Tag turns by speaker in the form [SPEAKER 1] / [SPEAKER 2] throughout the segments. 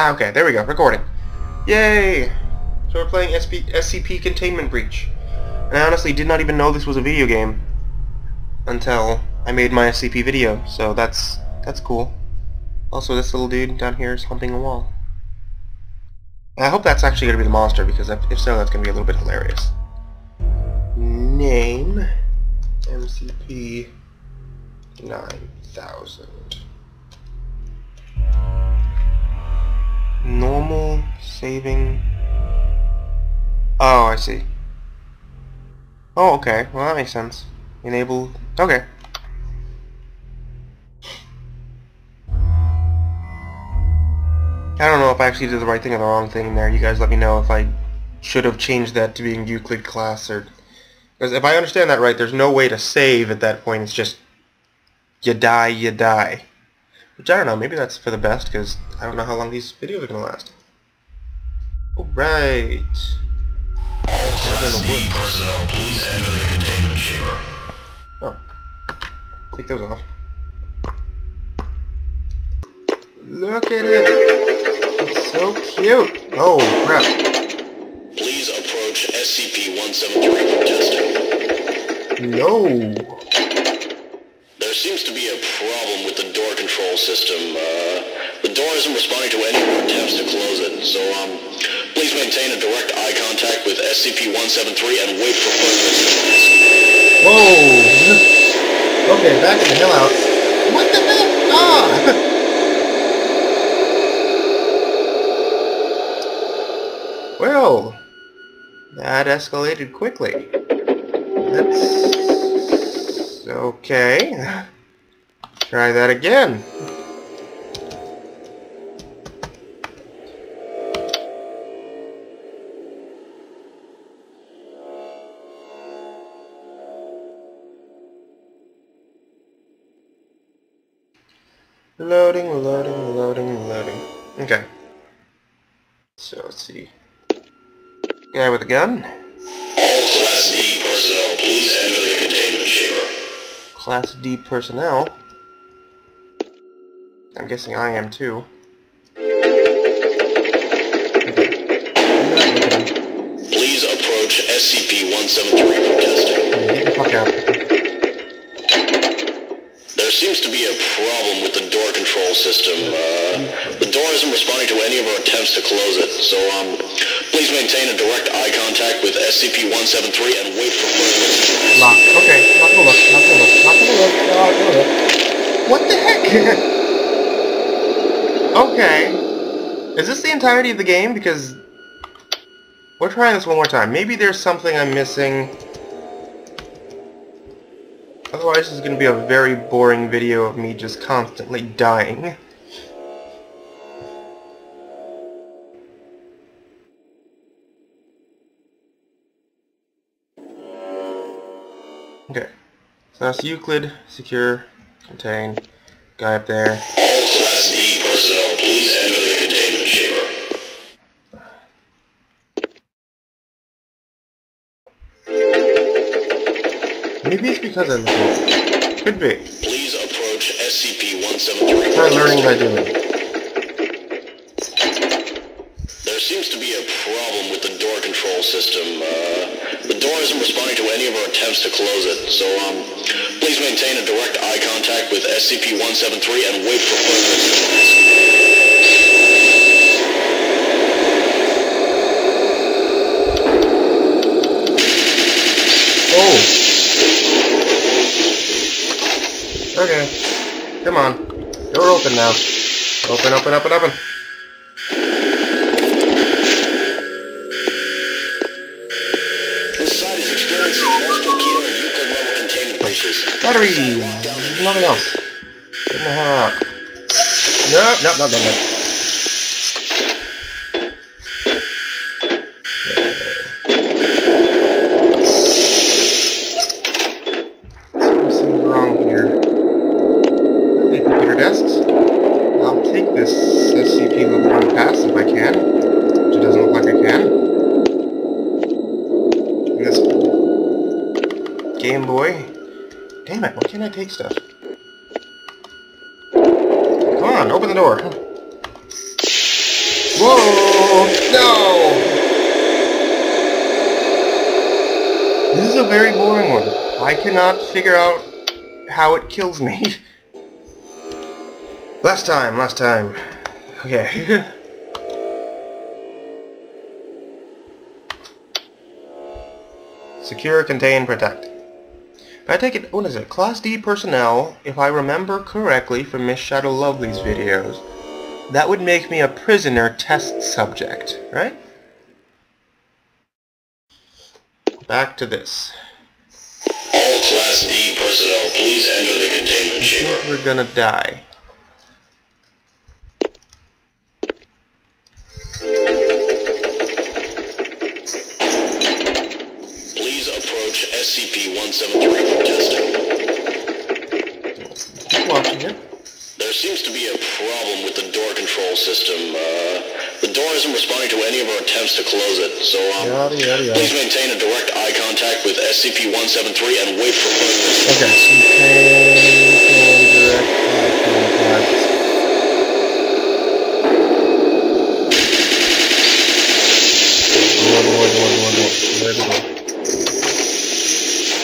[SPEAKER 1] Ah, okay, there we go, recording. Yay! So we're playing SP SCP Containment Breach. And I honestly did not even know this was a video game until I made my SCP video, so that's that's cool. Also, this little dude down here is humping a wall. I hope that's actually going to be the monster, because if so, that's going to be a little bit hilarious. Name MCP 9000. Normal saving. Oh, I see. Oh, okay. Well, that makes sense. Enable. Okay. I don't know if I actually did the right thing or the wrong thing there. You guys let me know if I should have changed that to being Euclid class or... Because if I understand that right, there's no way to save at that point. It's just you die, you die. Which I don't know, maybe that's for the best, because I don't know how long these videos are going to last. Alright.
[SPEAKER 2] Class D personnel, please enter the containment chamber.
[SPEAKER 1] Oh. Take those off. Look at it! It's so cute! Oh, crap.
[SPEAKER 2] Please approach SCP-173 for testing.
[SPEAKER 1] No!
[SPEAKER 2] Seems to be a problem with the door control system. Uh, the door isn't responding to any our attempts to close it, so um, please maintain a direct eye contact with SCP-173 and wait for further instructions.
[SPEAKER 1] Whoa! Okay, back the hell out. What the heck? Ah! well, that escalated quickly. That's... okay. Try that again. Loading, loading, loading, loading. Okay. So let's see. Guy with a gun.
[SPEAKER 2] Class D personnel.
[SPEAKER 1] I'm guessing I am too. Okay. Look at him.
[SPEAKER 2] Please approach SCP-173 for testing.
[SPEAKER 1] Get the fuck out.
[SPEAKER 2] There seems to be a problem with the door control system. Uh, the door isn't responding to any of our attempts to close it, so um, please maintain a direct eye contact with SCP-173 and wait for further instructions.
[SPEAKER 1] Lock. Okay. Not gonna look. Not gonna look. Not gonna look. Not gonna look. What the heck? okay. Is this the entirety of the game? Because we're trying this one more time. Maybe there's something I'm missing. Otherwise, this is going to be a very boring video of me just constantly dying. Okay. So that's Euclid, secure, contain, guy up there.
[SPEAKER 2] Class D personnel, please enter the containment chamber.
[SPEAKER 1] Maybe it's because I'm looking. Could be.
[SPEAKER 2] Please approach SCP-173
[SPEAKER 1] Try learning by doing.
[SPEAKER 2] There seems to be a problem with the door control system. Uh, door isn't responding to any of our attempts to close it, so um, please maintain a direct eye contact with SCP-173 and wait for further instructions.
[SPEAKER 1] Oh! Okay. Come on. Door open now. Open, open, open, open. Battery! Nothing else. Get hell out. Nope, nope, nope, nope, nope. Something's wrong here. Computer desks. I'll take this SCP level 1 pass if I can. It doesn't look like I can. This Game Boy. Damn it, why can't I take stuff? Come on, open the door. Whoa! No! This is a very boring one. I cannot figure out how it kills me. last time, last time. Okay. Secure, contain, protect. I take it, what is it, Class D personnel, if I remember correctly from Miss Shadow Lovely's videos, that would make me a prisoner test subject, right? Back to this.
[SPEAKER 2] All Class D personnel, please enter the containment chamber.
[SPEAKER 1] we're gonna die.
[SPEAKER 2] Please approach SCP-173 close it, so um,
[SPEAKER 1] Yada yada yada.
[SPEAKER 2] please maintain a direct eye contact with SCP-173 and wait for further
[SPEAKER 1] Okay, so contain, direct eye contact. Door, door, door, door, door. Where the door?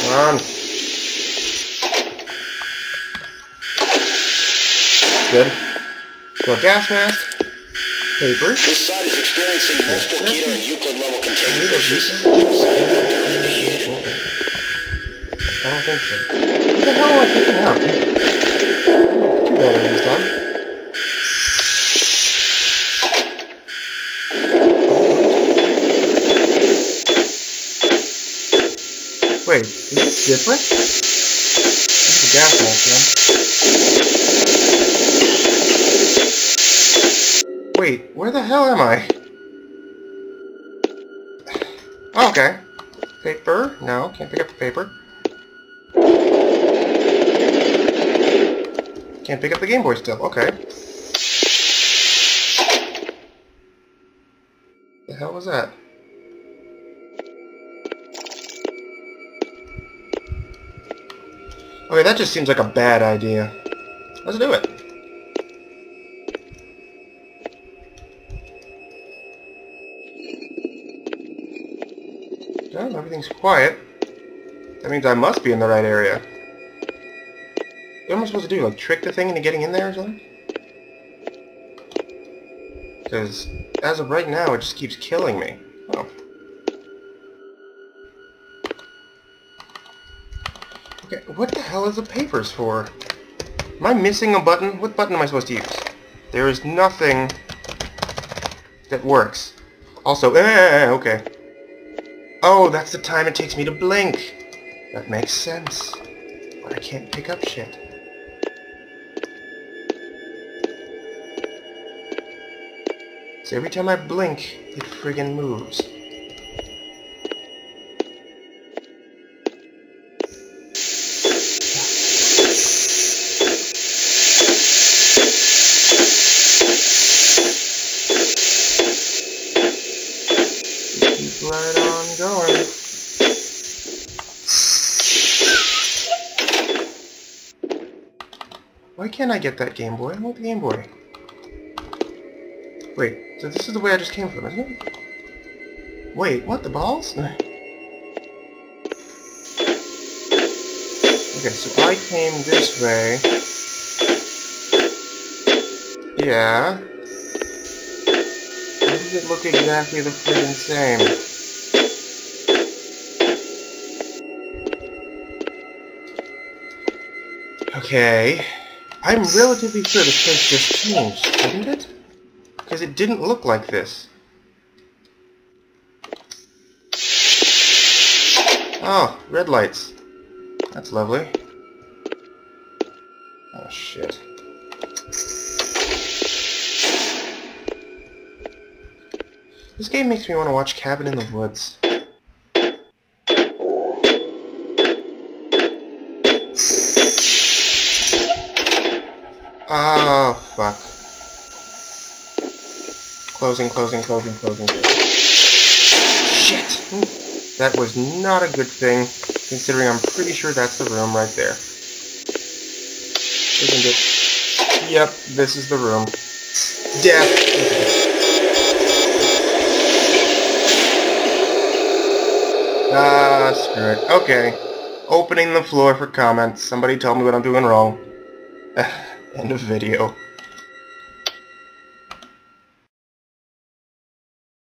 [SPEAKER 1] Come on. Good. Well, gas mask. Paper.
[SPEAKER 2] This site is experiencing multiple Keter and Euclid level containment
[SPEAKER 1] Need a
[SPEAKER 2] issues.
[SPEAKER 1] reason? I don't think so. What the hell am I picking up? Too bad this time. Wait, is this different? That's the gas mask, man. Wait, where the hell am I? Okay. Paper? No, can't pick up the paper. Can't pick up the Game Boy still. Okay. The hell was that? Okay, that just seems like a bad idea. Let's do it. Well, everything's quiet. That means I must be in the right area. What am I supposed to do? Like trick the thing into getting in there or something? Because as of right now, it just keeps killing me. Oh. Okay, what the hell is the papers for? Am I missing a button? What button am I supposed to use? There is nothing that works. Also, eh, okay. Oh, that's the time it takes me to blink. That makes sense. But I can't pick up shit. So every time I blink, it friggin' moves. Why can't I get that Game Boy? I want the Game Boy. Wait, so this is the way I just came from, isn't it? Wait, what, the balls? okay, so I came this way. Yeah. Why does it look exactly the friggin' same? Okay. I'm relatively sure this place just changed, didn't it? Because it didn't look like this. Oh, red lights. That's lovely. Oh, shit. This game makes me want to watch Cabin in the Woods. Oh fuck. Closing, closing, closing, closing. Shit! That was not a good thing, considering I'm pretty sure that's the room right there. Isn't it? Yep, this is the room. Death! Ah, screw it. Okay. Opening the floor for comments. Somebody tell me what I'm doing wrong. End of video.